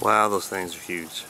Wow, those things are huge.